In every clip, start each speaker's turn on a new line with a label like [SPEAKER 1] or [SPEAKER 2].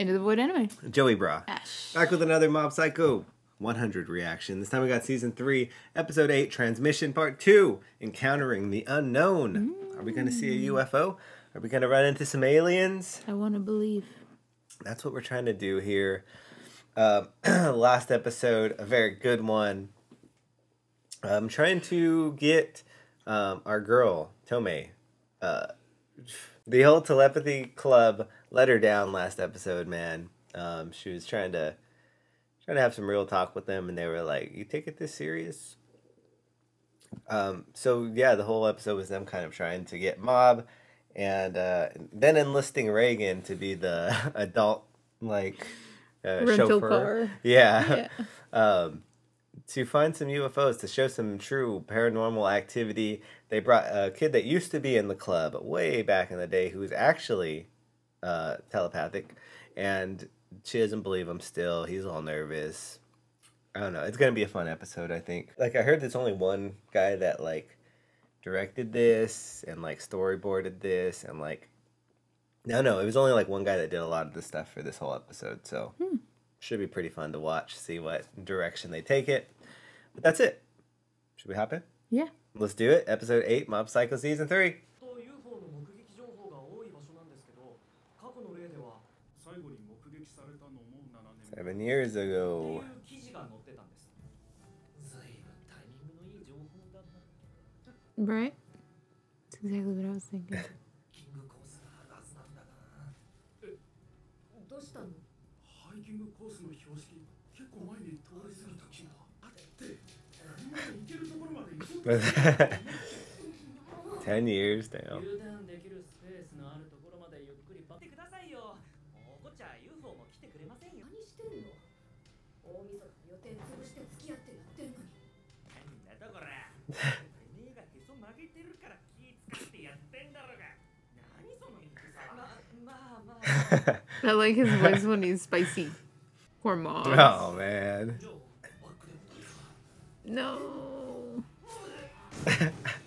[SPEAKER 1] Into the Void anime.
[SPEAKER 2] Joey Bra.
[SPEAKER 1] Ash.
[SPEAKER 2] Back with another Mob Psycho 100 reaction. This time we got season 3, episode 8, transmission part 2, Encountering the Unknown. Are we going to see a UFO? Are we going to run into some aliens?
[SPEAKER 1] I want to believe.
[SPEAKER 2] That's what we're trying to do here. Uh, last episode, a very good one. I'm trying to get um, our girl, Tome. Uh, the whole telepathy club let her down last episode, man. Um, she was trying to trying to have some real talk with them, and they were like, "You take it this serious?" Um, so yeah, the whole episode was them kind of trying to get Mob, and uh, then enlisting Reigen to be the adult like uh,
[SPEAKER 1] Rental
[SPEAKER 2] chauffeur.
[SPEAKER 1] car.
[SPEAKER 2] Yeah.
[SPEAKER 1] Yeah.
[SPEAKER 2] um, to find some UFOs to show some true paranormal activity. They brought a kid that used to be in the club way back in the day who was actually uh, telepathic, and she doesn't believe him still. He's all nervous. I don't know. It's gonna be a fun episode. I think. Like I heard, there's only one guy that like directed this and like storyboarded this and like. No, no, it was only like one guy that did a lot of the stuff for this whole episode. So should be pretty fun to watch. See what direction they take it. But that's it. Should we hop in?
[SPEAKER 1] Yeah.
[SPEAKER 2] Let's do it. Episode eight, Mob Psycho season three. Seven years
[SPEAKER 3] ってい
[SPEAKER 2] ago.
[SPEAKER 3] う記事が載ってたんです随分タイミングのいい情報だな
[SPEAKER 1] Right? That's exactly what I was thinking.
[SPEAKER 3] キングコースがあるはずなんだが
[SPEAKER 4] どうしたの
[SPEAKER 5] ハイキングコースの標識結構前に通り過ぎた気があってみんなで行けるところまで行こうと
[SPEAKER 2] Ten years down.
[SPEAKER 1] I like his voice when he's spicy. Poor mom.
[SPEAKER 2] Oh man.
[SPEAKER 1] No.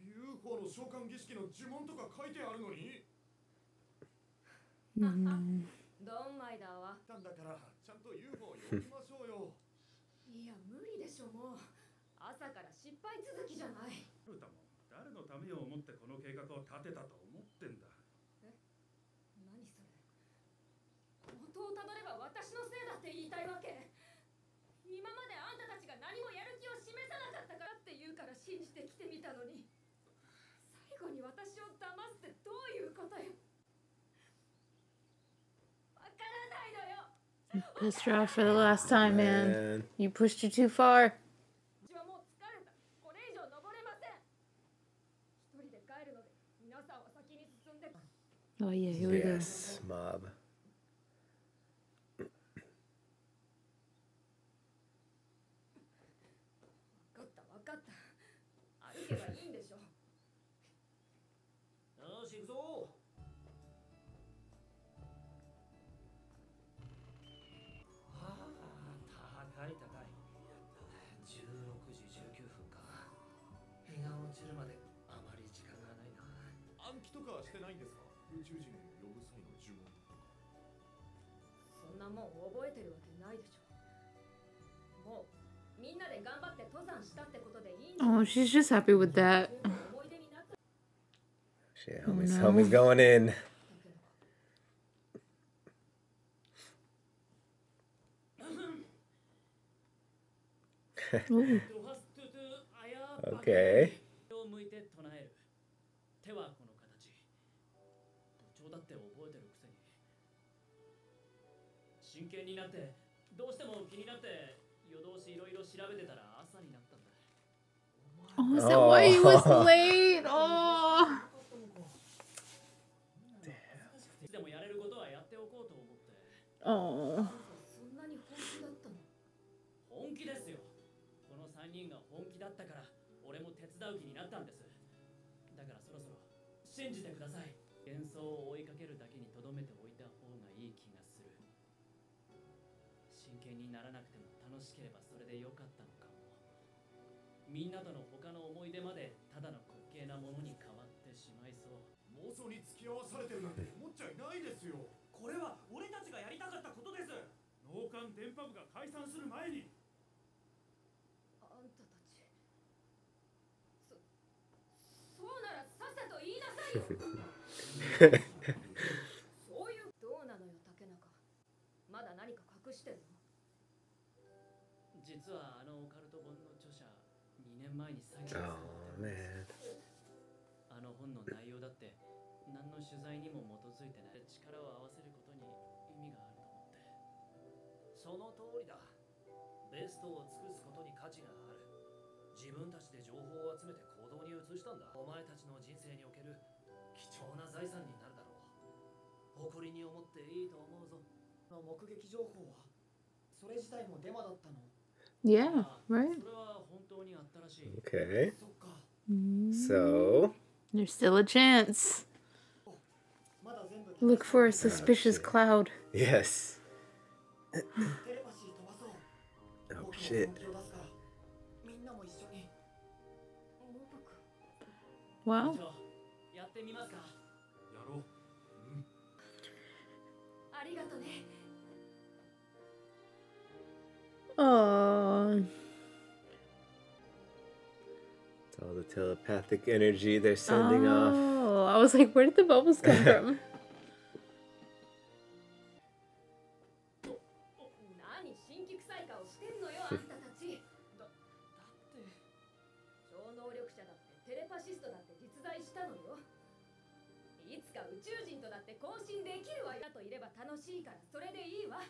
[SPEAKER 5] UFO の召喚儀式の呪文とか書いてあるのに
[SPEAKER 1] Mm.
[SPEAKER 4] ドンマイダーは
[SPEAKER 5] なん。だからちゃん。と UFO 呼びましょうよ
[SPEAKER 4] いや無理でしょもう朝から失敗続きじゃない
[SPEAKER 5] ルタもためを思ってこの計画を立てたと思ってんだ
[SPEAKER 4] 何それ元をたどれば私のせいだって言いたいわけ今まであんたたちが何もやる気を示さなかったからって言うから信じてきてみたのに最後に私を騙すってどういうことよわからないのよ
[SPEAKER 1] Pissed her off for the last time, man.
[SPEAKER 2] Man.
[SPEAKER 1] You pushed it too far. Oh, yeah, here we go.
[SPEAKER 2] Yes, Mob.
[SPEAKER 3] 20時
[SPEAKER 5] に呼ぶ際の呪文
[SPEAKER 4] そんなもん覚えてるわけないでしょもうみんなで頑張って登山したってことでいいんだ
[SPEAKER 1] Oh, she's just happy with that.
[SPEAKER 2] Shit, homie's,
[SPEAKER 1] no.
[SPEAKER 2] homie's going in. okay.
[SPEAKER 3] 形部長だって覚えてるくせになってどうしても気になって夜通しいろいろ調べてたら朝になったんだ
[SPEAKER 1] Oh, is that why he was
[SPEAKER 2] Oh.
[SPEAKER 1] late? Oh.
[SPEAKER 3] でもやれることはやっておこうと思って
[SPEAKER 1] Oh.
[SPEAKER 4] そんなに本気だったの
[SPEAKER 3] 本気ですよこの3人が本気だったから俺も手伝う気になったんですだからそろそろ信じてください幻想を追いかけでよかったのかもみんなとの他の思い出までただの滑稽なものに変わってしまいそう。
[SPEAKER 5] 妄想に付き合わされてるなんて思っちゃいないですよ。
[SPEAKER 3] これは俺たちがやりたかったことです。
[SPEAKER 5] 脳幹電波部が解散する前に。
[SPEAKER 4] あんたたちそそうならさっさと言いなさいよ
[SPEAKER 6] 行動に移したんだお前たちの人生における貴重な財産になるだろう誇りに思っていいと思うぞ
[SPEAKER 7] の目撃情報はそれ自体もデマだったの
[SPEAKER 1] Yeah,
[SPEAKER 3] あ
[SPEAKER 1] right?
[SPEAKER 3] それは本当にあったらしい
[SPEAKER 2] Okay.
[SPEAKER 7] そっか
[SPEAKER 2] So,
[SPEAKER 1] There's still a chance.
[SPEAKER 7] まだ全部
[SPEAKER 1] Look for a
[SPEAKER 7] 正し
[SPEAKER 1] suspicious cloud.
[SPEAKER 2] yes.
[SPEAKER 7] いテレパシー飛ばそう
[SPEAKER 2] Oh
[SPEAKER 7] 僕も
[SPEAKER 2] shit.
[SPEAKER 1] Wow. Oh.
[SPEAKER 2] It's all the telepathic energy they're sending oh, off.
[SPEAKER 1] Oh, I was like, where did the bubbles come from?
[SPEAKER 4] 人とだって交信できるわよといれば楽しいからそれでいいわ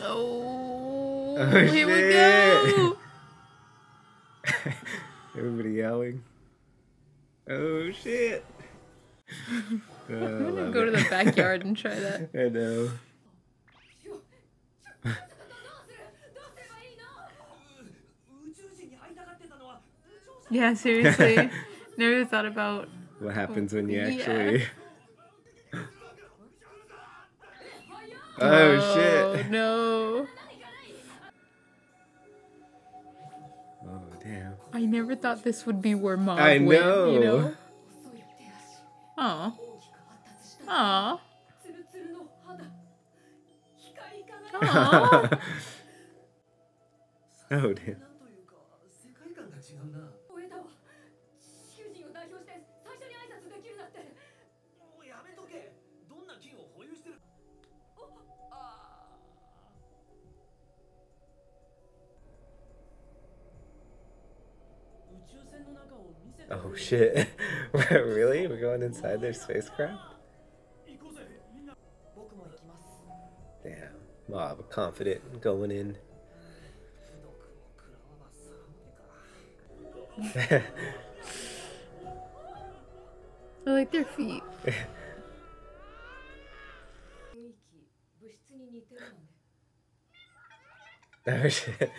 [SPEAKER 1] Oh,
[SPEAKER 2] Oh,
[SPEAKER 1] here we
[SPEAKER 2] shit.
[SPEAKER 1] go.
[SPEAKER 2] Everybody yelling. Oh shit. Oh, I
[SPEAKER 1] I'm gonna
[SPEAKER 2] love
[SPEAKER 1] go to
[SPEAKER 2] it.
[SPEAKER 1] the backyard and try that.
[SPEAKER 2] I know.
[SPEAKER 4] ちょちょちょどうするどうすればいいの
[SPEAKER 3] 宇宙人に会いたがってたのは
[SPEAKER 1] Yeah, seriously. Never thought about.
[SPEAKER 2] what happens when you actually.
[SPEAKER 4] Yeah.
[SPEAKER 2] oh, shit!
[SPEAKER 1] Oh, no.
[SPEAKER 2] Oh damn!
[SPEAKER 1] I never thought this would be where mom
[SPEAKER 2] I
[SPEAKER 1] went.
[SPEAKER 2] Know.
[SPEAKER 4] You know. Oh. Aww. Aww.
[SPEAKER 2] oh damn.
[SPEAKER 3] Oh,
[SPEAKER 2] oh shit. really? We're going inside their spacecraft? Damn. Mob confident going in.
[SPEAKER 1] I like their feet.
[SPEAKER 2] oh shit.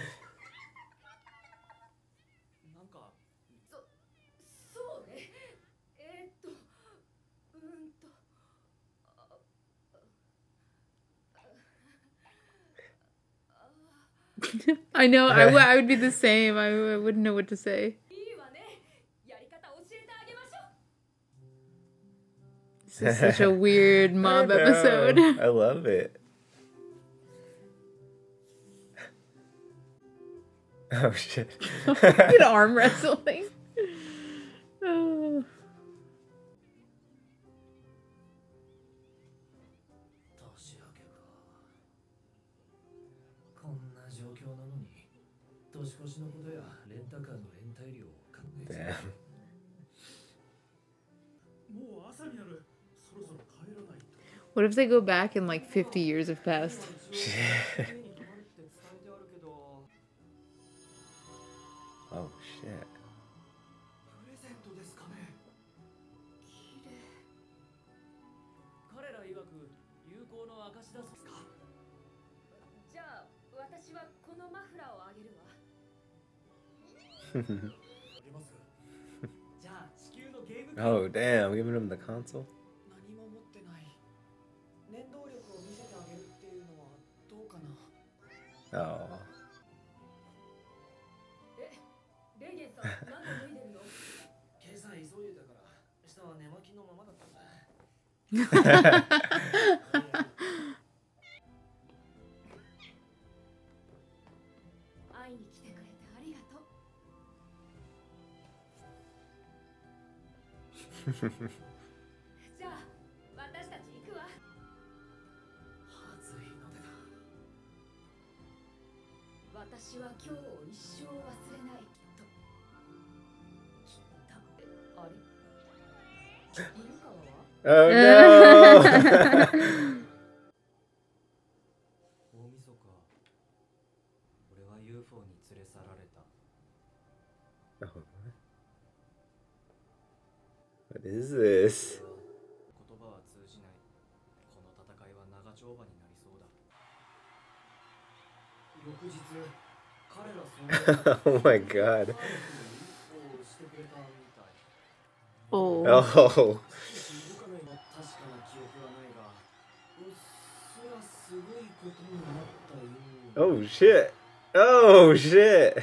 [SPEAKER 1] I know. I, w- I would be the same. I w- I wouldn't know what to say. This is such a weird mob
[SPEAKER 2] I
[SPEAKER 1] episode.
[SPEAKER 2] I love it. Oh shit!
[SPEAKER 1] Good arm wrestling.
[SPEAKER 6] 状況なのに年越しのことやレンタカーの延滞料を考えちゃ
[SPEAKER 2] Damn.
[SPEAKER 5] もう朝になるそろそろ帰らないと
[SPEAKER 1] What if they go back and like 50 years have passed?
[SPEAKER 2] Oh damn, giving him the console?
[SPEAKER 7] 何も持ってない。念動力を見せてあげるっていうのはどうかな
[SPEAKER 2] ？Oh.
[SPEAKER 4] レイゲンさん何で脱いでるの？
[SPEAKER 6] 今朝急いでたから下は寝巻きのままだったんだ
[SPEAKER 4] じゃあ私たち行くわ。
[SPEAKER 7] 暑いのでだ
[SPEAKER 4] 私は今日を一生忘れない。きっと。きっと。あれ犬川は
[SPEAKER 2] ？Oh no!
[SPEAKER 6] いは長丁場になりそうだ
[SPEAKER 7] 翌日彼らその
[SPEAKER 2] oh my god.
[SPEAKER 7] をしてくれたみたい
[SPEAKER 1] Oh.
[SPEAKER 2] Oh.
[SPEAKER 7] 動かないの確かな記憶はないがうっすらすごいことになったよう
[SPEAKER 2] Oh shit. Oh shit.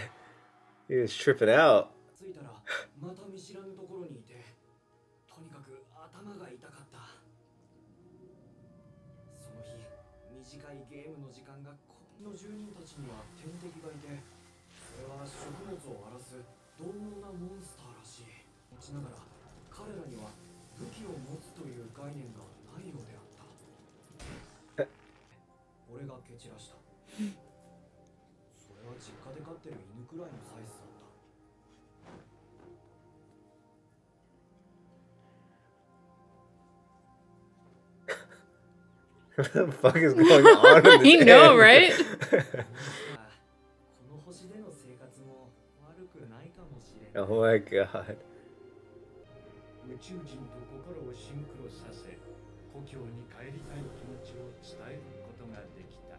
[SPEAKER 2] He was tripping out.
[SPEAKER 7] ちには天敵がいてそれは植物を荒らす獰猛なモンスターらしい。持ちながら彼らには武器を持つという概念がないようであった。俺が蹴散らした。それは実家で飼ってる犬くらいのサイズだ
[SPEAKER 2] what the fuck is going on? in this
[SPEAKER 1] You know,
[SPEAKER 2] end?
[SPEAKER 1] right?
[SPEAKER 7] この星での生活も悪くないかもしれない。
[SPEAKER 2] oh my god.
[SPEAKER 5] 宇宙人と心をシンクロさせ故郷に帰りたい気持ちを伝えることができた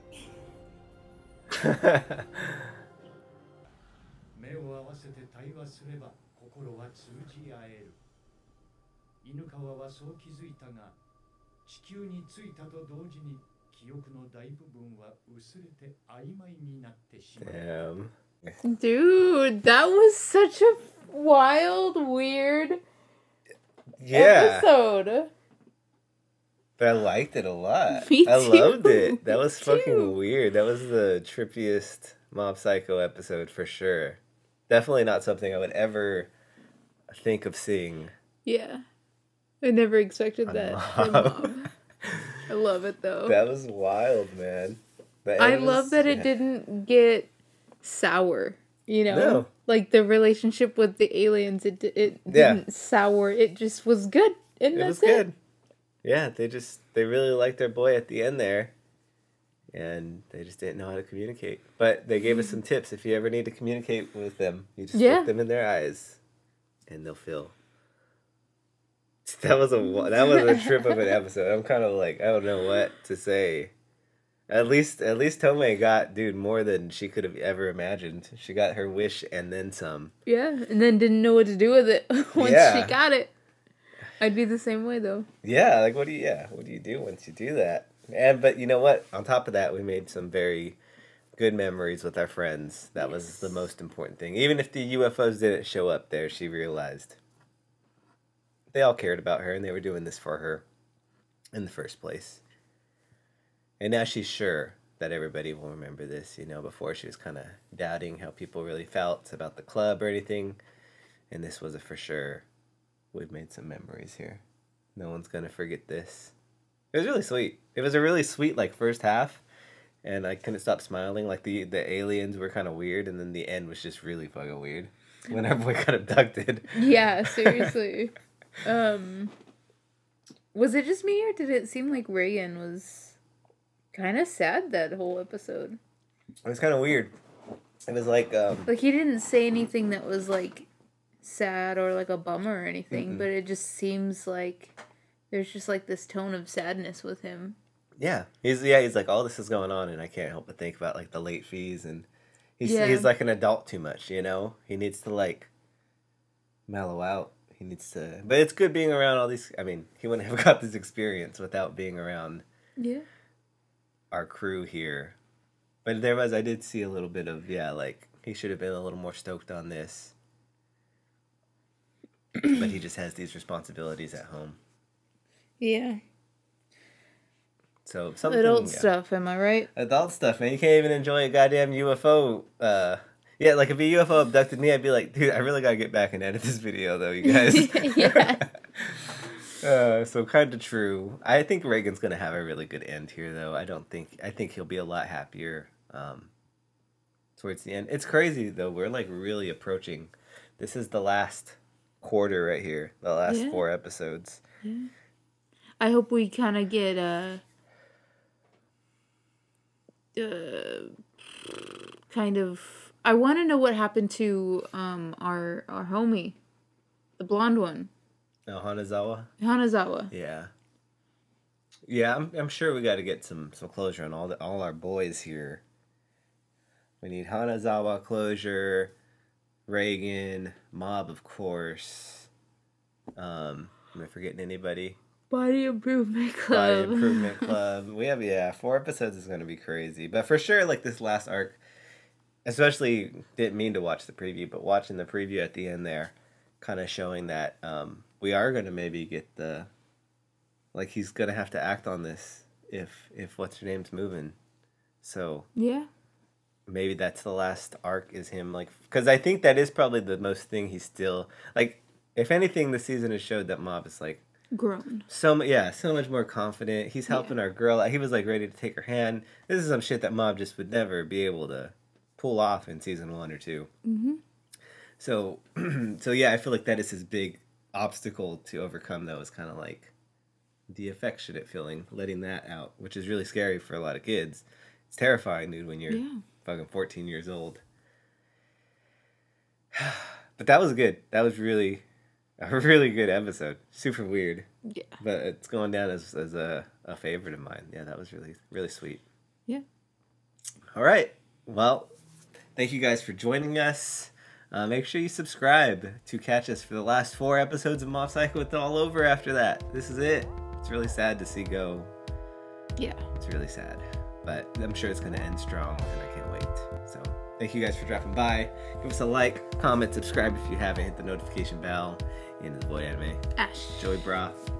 [SPEAKER 5] 目を合わせて対話すれば心は通じ合える犬川はそう気づいたが 地球に着いたと同時に記憶の大部分は薄れて曖昧になってしまう
[SPEAKER 2] Damn.
[SPEAKER 1] Dude, that was such a wild, weird
[SPEAKER 2] Yeah.
[SPEAKER 1] episode.
[SPEAKER 2] But I liked it a lot.
[SPEAKER 1] Me
[SPEAKER 2] I loved
[SPEAKER 1] too.
[SPEAKER 2] it. That was
[SPEAKER 1] Me
[SPEAKER 2] fucking
[SPEAKER 1] too.
[SPEAKER 2] weird. That was the trippiest Mob Psycho episode for sure. Definitely not something I would ever think of seeing.
[SPEAKER 1] Yeah. I never expected
[SPEAKER 2] On
[SPEAKER 1] that. From Mob. I love it though.
[SPEAKER 2] That was wild, man.
[SPEAKER 1] I love that it didn't get sour. You know,
[SPEAKER 2] No.
[SPEAKER 1] like the relationship with the aliens, it it
[SPEAKER 2] Yeah.
[SPEAKER 1] didn't sour. It just was good, and
[SPEAKER 2] It
[SPEAKER 1] that's
[SPEAKER 2] was good. Yeah, they just they really liked their boy at the end there. And they just didn't know how to communicate. But they gave us some tips. If you ever need to communicate with them, you just
[SPEAKER 1] Yeah.
[SPEAKER 2] look them in their eyes and they'll feel that was a that was a trip of an episode. I'm kind of like I don't know what to say. At least at least Tome got dude more than she could have ever imagined. She got her wish and then some.
[SPEAKER 1] Yeah, and then didn't know what to do with it once
[SPEAKER 2] Yeah.
[SPEAKER 1] she got it. I'd be the same way though.
[SPEAKER 2] Yeah, like what do you yeah, what do you do once you do that? And but you know what? On top of that, we made some very good memories with our friends. That was the most important thing. Even if the UFOs didn't show up there, she realized they all cared about her and they were doing this for her in the first place. And now she's sure that everybody will remember this. You know, before she was kind of doubting how people really felt about the club or anything. And this was a for sure. We've made some memories here. No one's gonna forget this. It was really sweet. It was a really sweet like first half, and I couldn't stop smiling. Like the the aliens were kind of weird, and then the end was just really fucking weird when our boy got abducted.
[SPEAKER 1] Yeah, seriously. um Was it just me or did it seem like Reigen was kind of sad that whole episode?
[SPEAKER 2] It was kind of weird. It was like um,
[SPEAKER 1] Like he didn't say anything that was like sad or like a bummer or anything,
[SPEAKER 2] Mm-mm.
[SPEAKER 1] but it just seems like there's just like this tone of sadness with him.
[SPEAKER 2] yeah, he's yeah, he's like all this is going on, and I can't help but think about like the late fees, and he's
[SPEAKER 1] Yeah.
[SPEAKER 2] he's like an adult too much, you know. He needs to like mellow out. He needs to, but it's good being around all these. I mean, he wouldn't have got this experience without being around
[SPEAKER 1] Yeah.
[SPEAKER 2] our crew here. But there was, I did see a little bit of, yeah, like he should have been a little more stoked on this. but he just has these responsibilities at home.
[SPEAKER 1] Yeah.
[SPEAKER 2] So something
[SPEAKER 1] Adult
[SPEAKER 2] yeah.
[SPEAKER 1] stuff, am I right?
[SPEAKER 2] Adult stuff, man. You can't even enjoy a goddamn UFO. Uh, yeah, like if a UFO abducted me, I'd be like, dude, I really gotta get back and edit this video, though, you guys.
[SPEAKER 1] Yeah.
[SPEAKER 2] Uh, so kind of true. I think Reigen's gonna have a really good end here, though. I don't think. I think he'll be a lot happier um, towards the end. It's crazy though. We're like really approaching. This is the last quarter right here. The last
[SPEAKER 1] Yeah.
[SPEAKER 2] four episodes.
[SPEAKER 1] I hope we kind of get uh, uh, kind of. I want to know what happened to um our our homie, the blonde one,
[SPEAKER 2] Oh, Hanazawa.
[SPEAKER 1] Hanazawa.
[SPEAKER 2] Yeah. Yeah, I'm, I'm sure we got to get some some closure on all the all our boys here. We need Hanazawa closure, Reigen, Mob, of course. Um, am I forgetting anybody?
[SPEAKER 1] Body Improvement Club.
[SPEAKER 2] Body Improvement Club. We have yeah, four episodes is gonna be crazy, but for sure, like this last arc, especially didn't mean to watch the preview, but watching the preview at the end there, kind of showing that um, we are gonna maybe get the, like he's gonna have to act on this if if what's her name's moving, so
[SPEAKER 1] yeah.
[SPEAKER 2] maybe that's the last arc is him like because I think that is probably the most thing he's still like. If anything, the season has showed that Mob is like
[SPEAKER 1] Grown.
[SPEAKER 2] so yeah, so much more confident. He's helping our girl. He was like ready to take her hand. This is some shit that Mob just would never be able to pull off in season one or 2
[SPEAKER 1] Mm-hmm.
[SPEAKER 2] So, so yeah, I feel like that is his big obstacle to overcome. Though is kind of like the affectionate feeling, letting that out, which is really scary for a lot of kids. It's terrifying, dude, when you're
[SPEAKER 1] Yeah.
[SPEAKER 2] fucking 14 years old. but that was good. That was really a really good episode. Super weird
[SPEAKER 1] Yeah.
[SPEAKER 2] but it's going down as as a, a favorite of mine. Yeah, that was really really sweet.
[SPEAKER 1] Yeah.
[SPEAKER 2] All right. Well, thank you guys for joining us. Uh, make sure you subscribe to catch us for the last four episodes of Mob Psycho. It's all over after that. This is it. It's really sad to see go.
[SPEAKER 1] Yeah.
[SPEAKER 2] It's really sad, but I'm sure it's going to end strong, and I can't wait. So, thank you guys for dropping by. Give us a like, comment, subscribe if you haven't. Hit the notification bell. Into the Void Anime.
[SPEAKER 1] Ash.
[SPEAKER 2] Joey Broth.